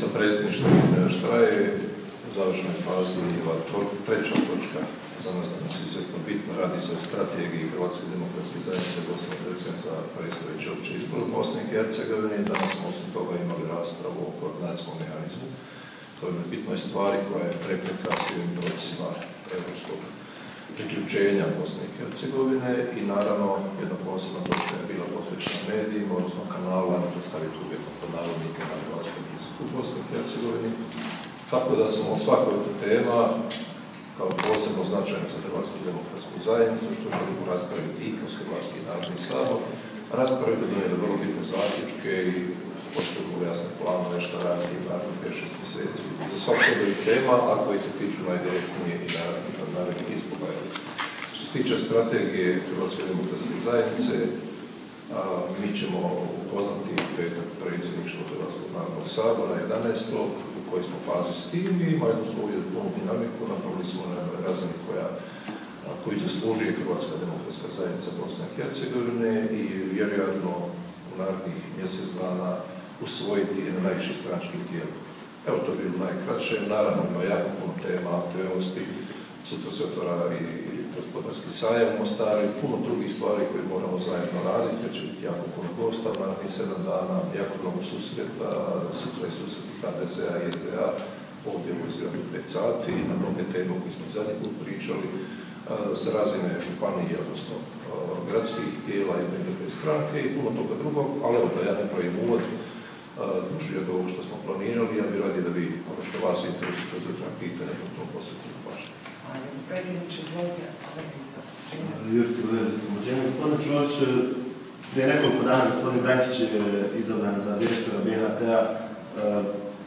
Sjednica predsjedništva još traje, u završnoj fazi je ova treća točka za nas danas izuzetno bitno. Radi se o strategiji Hrvatske demokratske zajednice Bosne i Hercegovine za opće izbor u Bosni i Hercegovini. Danas smo osim toga imali raspravu o koordinacijskom mehanizmu. To je bitnoj stvari koja je prepreka svim procesima europskog priključenja Bosne i Hercegovine i naravno jedna posebna točka je bila posvećena medijima, odnosno kanala, to staviti uvjetno pod navodnike na hrvatskom jeziku u Bosni i Hercegovini. Tako da smo svakoj od tema kao posebno značajno za Hrvatsku demokratsku zajednicu, što želimo raspraviti i kroz Hrvatski narodni sabor, raspraviti donijeli vrlo bitne zaključke i postoje jasne planove što raditi nakon 5-6 mjeseci za svaku od tema, a koji se tiču najdirektnije i narednih izbora. Što se tiče strategije Hrvatske demokratske zajednice, mi ćemo upoznati petak predsjedništvo Hrvatskog narodnog sabora 11. u kojoj smo fazi s tim i ima jednu svoju dinamiku, napravili smo na razini koja koji zaslužuje Hrvatska demokratska zajednica Bosne i Hercegovine i vjerojatno u narednih mjesec dana usvojiti na najviše stranačkih tijela. Evo to je bilo najkraće, naravno ima jako puno tema, aktualnosti, sutra se otvara i gospodarski sajam u i puno drugih stvari koje moramo zajedno raditi, jer će biti jako puno gosta, naravno sedam dana, jako mnogo susreta, sutra je susreti HDZ-a i SDA, ovdje u izgradu 5 sati, na mnoge teme koje smo zadnji put pričali, s razine županije, odnosno gradskih tijela i druge stranke i puno toga drugog, ali evo da ja ne pravim uvod, duži od ovo što smo planirali, ja bih radije da vi ono što vas interesuje kroz jutra pitanja po tom pažnju. Predsjedniče, izvolite. Jurci. Gospodin Čuvač, prije nekoliko dana gospodin Brankić je izabran za direktora BHT-a.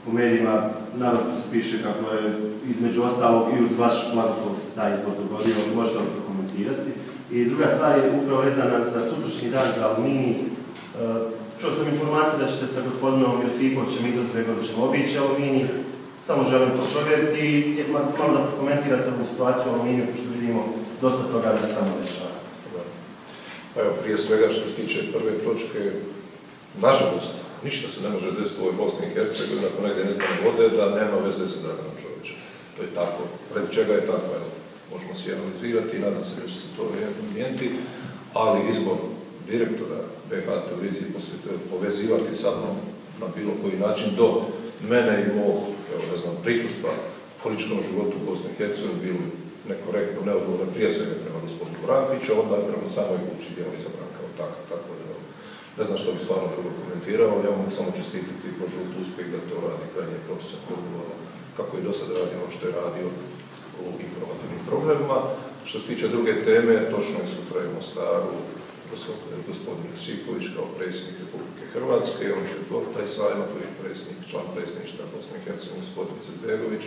Po medijima naravno se piše kako je između ostalog i uz vaš blagoslov se taj izbor dogodio. Možete li prokomentirati? I druga stvar je upravo vezana za sutrašnji dan za Aluminij. Čuo sam informaciju da ćete sa gospodinom Josipovićem Izetbegovićem obići Aluminij. Samo želim to provjeriti i malo da prokomentirate ovu situaciju u Aluminiju, pošto vidimo dosta toga da se tamo dešava. Pa evo, prije svega što se tiče prve točke, nažalost, ništa se ne može desiti u ovoj Bosni i Hercegovini ako negdje nestane vode, da nema veze sa Draganom Čovićem. To je tako. Pred čega je tako, evo, možemo si analizirati i nadam se da će se to promijeniti, ali izbor direktora BH televizije povezivati sa mnom na bilo koji način do mene i mog, ne znam, prisustva političkom životu u Bosni i Hercegovini bili nekorektno, neodgovorno prije svega prema gospodinu Brankiću, onda i prema samoj kući gdje on izabran kao tako, tako da ne znam što bi stvarno drugo komentirao, ja mogu samo čestititi po žutu uspjeh da to radi krajnje profesionalno, kako je do sada radio ono što je radio u informativnim programima. Što se tiče druge teme, točno je sutra u Mostaru gospodin Josipović kao predsjednik Republike Hrvatske, on će otvoriti taj sajma, tu je predsjednik, član predsjedništva Bosne i gospodin Zedbegović,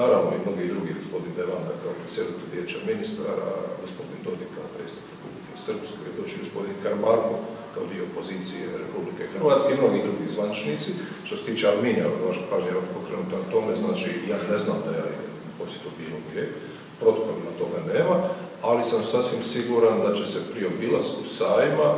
naravno i mnogi drugi, gospodin Devanda kao predsjednik vijeća ministara, gospodin Dodik kao predsjednik Republike Srpske, doći gospodin Karamarko kao dio opozicije Republike Hrvatske i mnogi drugi zvaničnici. Što se tiče Arminija, vaša pažnja je pokrenuta na tome, znači ja ne znam da ja posjetu bilo gdje, protokolima toga nema, ali sam sasvim siguran da će se pri obilasku sajma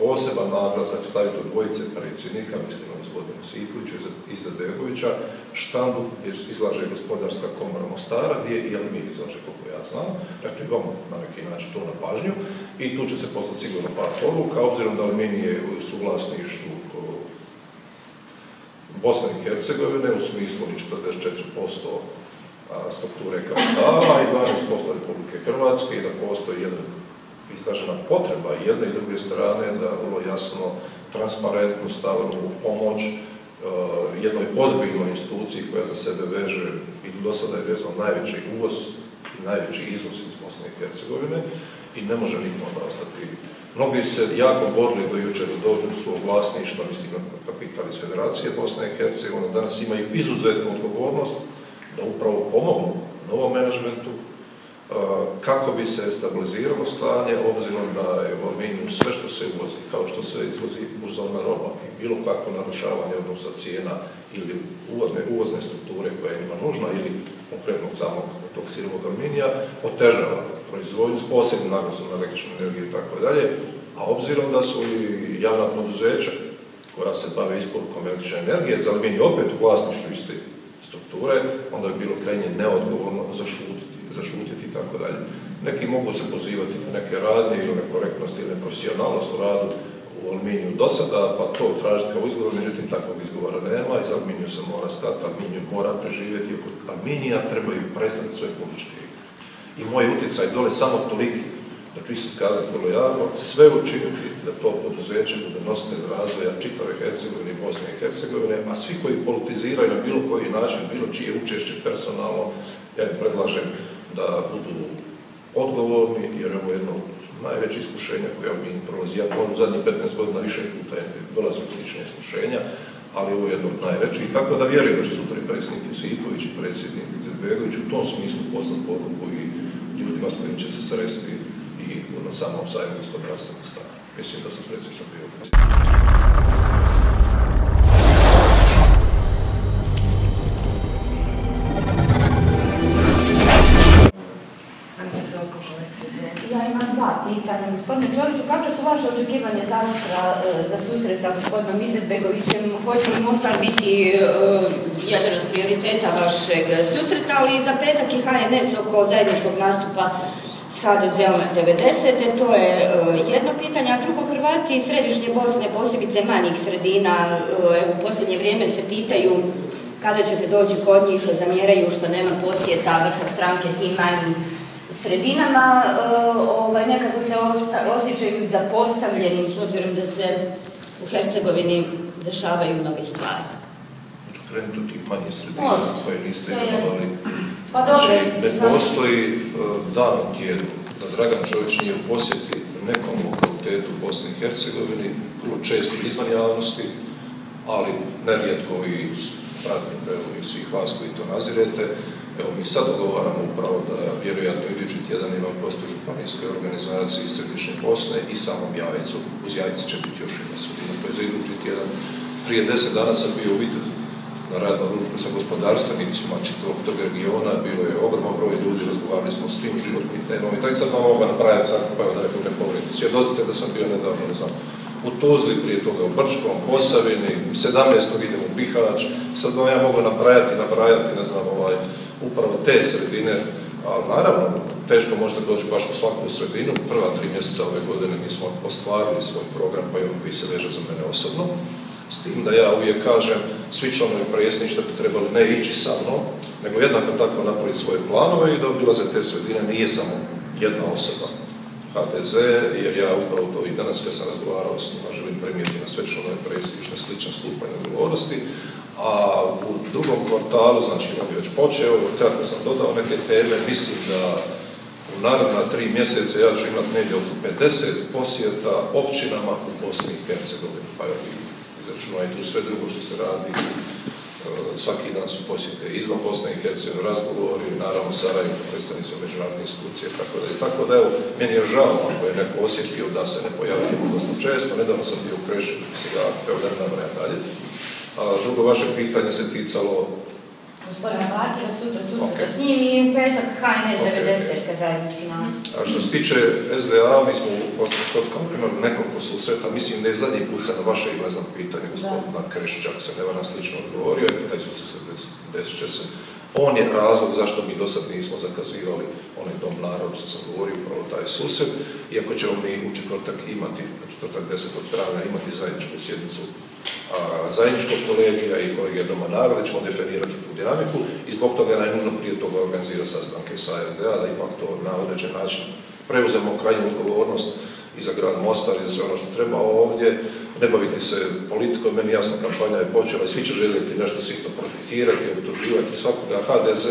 poseban naglasak staviti od dvojice predsjednika, mislim na gospodinu Sitliću i Zadegovića, štandu izlaže gospodarska komora Mostara, gdje i Almin izlaže, koliko ja znam. Dakle, imamo na neki način to na pažnju i tu će se poslati sigurno par poruka, obzirom da Almin je u suvlasništvu Bosne i Hercegovine, u smislu 44% strukture kapitala i 12% Republike Hrvatske i da postoji jedna izražena potreba jedne i druge strane da vrlo jasno, transparentno stavimo pomoć e, jednoj ozbiljnoj instituciji koja za sebe veže i do sada je vezano najveći uvoz i najveći izvoz iz Bosne i Hercegovine i ne može nikom onda ostati. Mnogi se jako borili do jučer da dođu do svog vlasništva, mislim na iz Federacije Bosne i Hercegovine, danas imaju izuzetnu odgovornost da upravo pomognu novom menadžmentu kako bi se stabiliziralo stanje, obzirom da je u Arminiju sve što se uvozi, kao što se izvozi burzovna roba i bilo kakvo narušavanje odnosa cijena ili uvozne, uvozne strukture koja je njima nužna ili konkretnog samog tog sirovog aluminija, otežava proizvodnju s posebnim naglasom na električnu energiju i tako dalje, a obzirom da su i javna poduzeća koja se bave isporukom električne energije za aluminij opet u vlasništvu iste strukture, onda bi bilo krajnje neodgovorno zašutiti, zašutiti i tako dalje. Neki mogu se pozivati na neke radnje ili nekorektnost ili neprofesionalnost u radu u aluminiju do sada, pa to tražiti kao izgovor, međutim takvog izgovora nema i za aluminiju se mora stati, aluminiju mora preživjeti, oko aluminija trebaju prestati sve političke igre. I moj utjecaj dole samo toliki, da ću isto kazati vrlo javno, sve učiniti da to poduzeće bude nositelj razvoja čitave Hercegovine i Bosne i Hercegovine, a svi koji politiziraju na bilo koji način, bilo čije učešće personalno, ja im predlažem da budu odgovorni, jer je ovo jedno od najvećih iskušenja koja mi prolazi. Ja u zadnjih 15 godina više puta je dolazim slične iskušenja, ali ovo je jedno od najvećih. Tako da vjerujem da će sutra i predsjednik Josipović i predsjednik Zedbegović u tom smislu poslati poruku i ljudima s kojim će se sresti i na samom sajmu gospodarstva stava. Mislim da sam predsjednik bio. Ja imam dva pitanja. Gospodine Čoviću, kakve su vaše očekivanja za, sutra, e, za susret sa gospodinom Izetbegovićem? Hoće li Mostar biti e, jedan od prioriteta vašeg susreta, ali i za petak i HNS oko zajedničkog nastupa s HDZ-om 90. To je e, jedno pitanje, a drugo Hrvati središnje Bosne, posebice manjih sredina, e, evo u posljednje vrijeme se pitaju kada ćete doći kod njih, zamjeraju što nema posjeta vrha stranke tim manjim sredinama, e, ovaj, nekako se osjećaju zapostavljenim s obzirom da se u Hercegovini dešavaju mnoge stvari. krenuti od tih manje sredina koje niste imenovali. Pa dobro, Znači, ne postoji e, dan u tjednu da Dragan Čović nije u posjeti nekom lokalitetu u Bosni i Hercegovini, vrlo često izvan javnosti, ali nerijetko i evo, i svih vas koji to nazirete. Evo, mi sad dogovaramo upravo da vjerojatno idući tjedan imam postoju županijske organizacije iz Središnje Bosne i samom Jajcu. Uz Jajce će biti još jedna sredina, to je za idući tjedan. Prije deset dana sam bio u Vitezu na radnom ručku sa gospodarstvenicima čitavog tog regiona, bilo je ogroman broj ljudi, razgovarali smo s svim životnim temama i tako sad vam mogu napraviti tako, pa da nekom ne povredim. Svjedoci ste da sam bio nedavno, ne znam, u Tuzli, prije toga u Brčkom, Posavini, 17. idem u Bihać, sad vam ja mogu nabrajati, nabrajati, ne znam, ovaj, upravo te sredine, ali naravno, teško možda doći baš u svaku sredinu. Prva tri mjeseca ove godine mi smo ostvarili svoj program, pa i on koji se veže za mene osobno. S tim da ja uvijek kažem, svi članovi predsjedništva bi trebali ne ići sa mnom, nego jednako tako napraviti svoje planove i da obilaze te sredine. Nije samo jedna osoba. HDZ, jer ja upravo to i danas kad sam razgovarao s njima želim premijeti na sve članove predsjedništva sličan stupanj odgovornosti, a u drugom kvartalu, znači on je već počeo, kratko sam dodao neke teme, mislim da u naredna tri mjeseca ja ću imati negdje oko 50 posjeta općinama u Bosni i Hercegovini, pa evo izračunaj tu sve drugo što se radi, e, svaki dan su posjete izvan Bosne i Hercegovine, razgovori, naravno Sarajevo, predstavnici međunarodne institucije, tako da je. Tako da evo, meni je žao ako je neko osjetio da se ne pojavljamo dosta često, nedavno sam bio u Krešiću, se ja, evo da ne dalje. A drugo vaše pitanje se ticalo Gospodina Batira, sutra susreta Ok. s njim i u petak HNS Ok, 90 zajednički nastup. A što se tiče SDA, mi smo u Bosni Kotkom imali nekoliko susreta, mislim da je zadnji put sam na vaše ime znam pitanje gospodina Krešića, ako se ne varam slično odgovorio, i taj susret se des- desit će se. On je razlog zašto mi do sad nismo zakazivali onaj dom naroda, što sam govorio, upravo taj susret, iako ćemo mi u četvrtak imati, u četvrtak 10. travnja imati zajedničku sjednicu zajedničkog kolegija i kolegija Doma naroda, ćemo definirati tu dinamiku i zbog toga je najnužno prije toga organizirati sastanke sa SDA, da ipak to na određen način preuzemo krajnju odgovornost i za grad Mostar i za sve ono što treba ovdje, ne baviti se politikom, meni jasno kampanja je počela i svi će željeti nešto sitno profitirati, optuživati svakoga, HDZ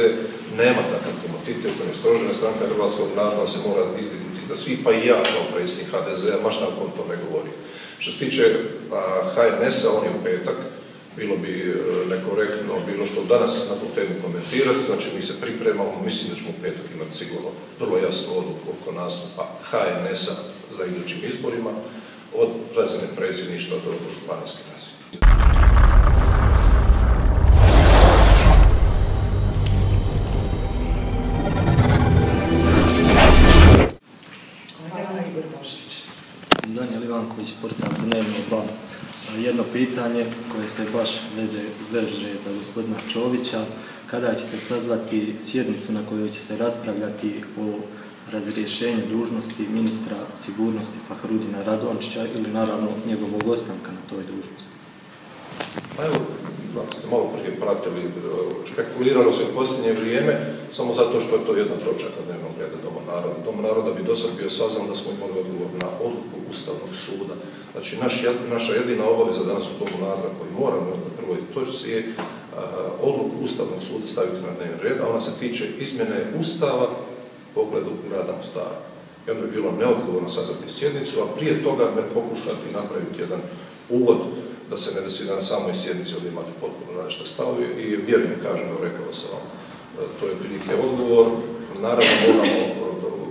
nema takav komotitet, on je stožena stranka Hrvatskog naroda, se mora izdignuti za svi, pa i ja kao predsjednik HDZ-a, baš tako on to ne govori. Što se tiče HNS-a, on je u petak, bilo bi e, nekorektno bilo što danas na tu temu komentirati, znači mi se pripremamo, mislim da ćemo u petak imati sigurno vrlo jasnu odluku oko nastupa HNS-a za idućim izborima, od razine predsjedništva do županijske razine. Kolega Igor Božović. Danijel dnevno. Jedno pitanje koje se baš veze, veže za gospodina Čovića, kada ćete sazvati sjednicu na kojoj će se raspravljati o razrješenju dužnosti ministra sigurnosti Fahrudina Radončića ili naravno njegovog ostanka na toj dužnosti? Pa evo, ako ste malo prije pratili, e, špekuliralo se u posljednje vrijeme samo zato što je to jedna točaka dnevnog reda Doma naroda. Doma naroda bi do sad bio sazvan da smo imali odgovor na odluku Ustavnog suda. Znači, naš, naša jedina obaveza danas u Domu naroda koji moramo na prvoj točci je a, odluku Ustavnog suda staviti na dnevni red, a ona se tiče izmjene Ustava pogledu grada Mostara. I onda bi bilo neodgovorno sazvati sjednicu, a prije toga ne pokušati napraviti jedan uvod da se ne desi da na samoj sjednici ovdje imate potpuno različite stavove i vjerujem, kažem, rekao sam vam, to je prilike odgovor. Naravno moramo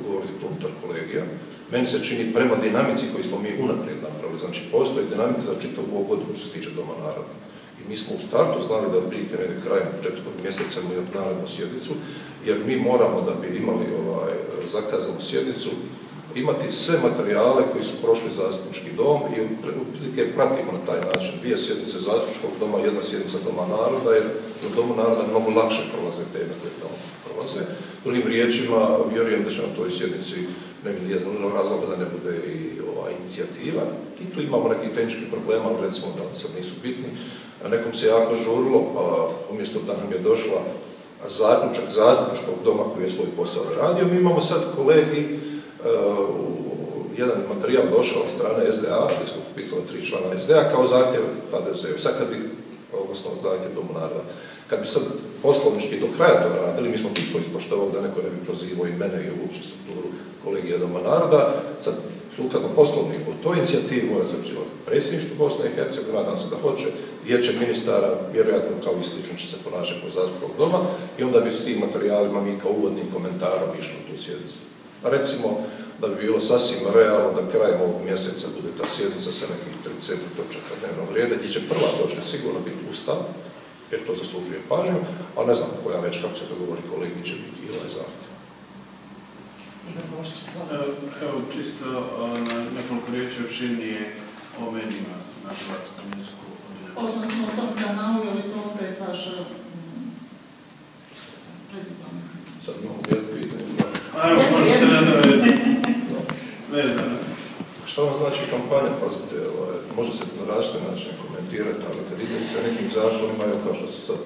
govoriti unutar kolegija. Meni se čini prema dinamici koju smo mi unaprijed napravili, znači postoji dinamika za čitavu ovu godinu što se tiče Doma naroda. I mi smo u startu znali da otprilike negdje krajem četvrtog mjeseca imali narednu sjednicu, jer mi moramo da bi imali ovaj, zakazanu sjednicu, imati sve materijale koji su prošli zastupnički dom i prilike pratimo na taj način. Dvije sjednice zastupničkog doma, jedna sjednica doma naroda, jer na domu naroda mnogo lakše prolaze teme koje tamo prolaze. Drugim riječima, vjerujem da će na toj sjednici ne bi nijednog razloga da ne bude i ova inicijativa. I tu imamo neki tehnički problema, ali recimo da sad nisu bitni. Nekom se jako žurilo, pa umjesto da nam je došla zaključak zastupničkog doma koji je svoj posao radio, mi imamo sad kolegi jedan materijal došao od strane SDA, gdje smo popisali tri člana SDA, kao zahtjev HDZ. Sad kad bi, odnosno zahtjev Domu naroda, kad bi sad poslovnički do kraja to radili, mi smo to ispoštovali da neko ne bi prozivao i mene i uopće strukturu kolegija Doma naroda, sad sukladno poslovniku, to inicijativu mora završivati predsjedništvo Bosne i Hercegovine, nadam se da hoće, vijeće ministara, vjerojatno kao i slično će se ponašati po zastupnog doma i onda bi s tim materijalima mi kao uvodnim komentarom išli u tu sjednicu. Recimo da bi bilo sasvim realno da krajem ovog mjeseca bude ta sjednica sa nekih 30 točaka dnevnog reda, gdje će prva točka sigurno biti ustav, jer to zaslužuje pažnju, ali ne znam koja već kako se dogovori kolegi će biti i ovaj zahtjev. Evo, čisto na nekoliko riječi opširnije o medijima na hrvatskom jeziku. Poznam smo o tom kanalu, je li to opet vaša predivna? Sad imamo jedno pitanje. Evo, može Šta vam znači kampanja? Pazite, ovaj, može se na različite načine komentirati, ali kad idete sa nekim zakonima, evo kao što se sad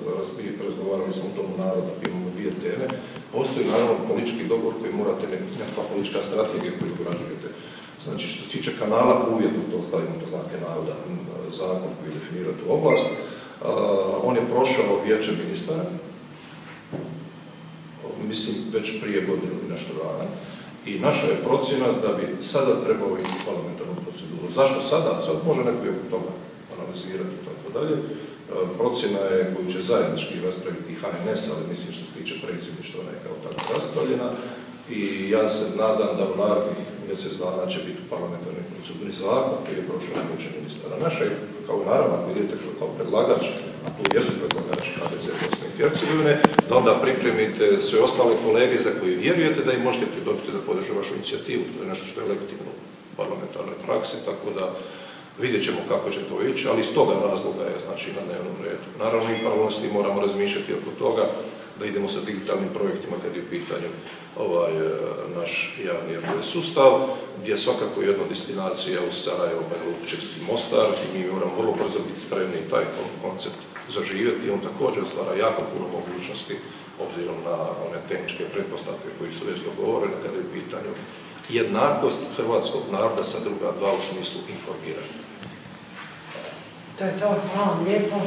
razgovarali smo u Domu naroda, imamo dvije teme, postoji naravno politički dogovor koji morate nekakva politička strategija koju ugrađujete. Znači, što se tiče kanala, uvjetno to stavimo po znake navoda, zakon koji definira tu oblast. on je prošao vijeće ministara, mislim, već prije godinu i nešto dana. I naša je procjena da bi sada trebalo imati parlamentarnu proceduru. Zašto sada? Sad može neko i oko toga analizirati i tako dalje. E, procjena je koju će zajednički raspraviti HNS, ali mislim što se tiče predsjedništva ne kao tako raspravljena. I ja se nadam da u narednih mjesec dana će biti u parlamentarnoj proceduri zakon koji je prošao na ministara. Naša je kao naravno, ako idete kao predlagač, a tu jesu i Hercegovine, da onda pripremite sve ostale kolege za koje vjerujete da im možete pridobiti da podrže vašu inicijativu. To je nešto što je legitimno u parlamentarnoj praksi, tako da vidjet ćemo kako će to ići, ali iz toga razloga je znači na dnevnom redu. Naravno i paralelnosti moramo razmišljati oko toga da idemo sa digitalnim projektima kad je u pitanju ovaj, naš javni sustav, gdje svakako jedna destinacija u Sarajevo, Četvrti Mostar i mi moramo vrlo brzo biti spremni taj koncept zaživjeti. On također stvara jako puno mogućnosti obzirom na one tehničke pretpostavke koji su već dogovorene kada je u pitanju jednakost hrvatskog naroda sa druga dva u smislu informiranja. To je to, hvala vam lijepo.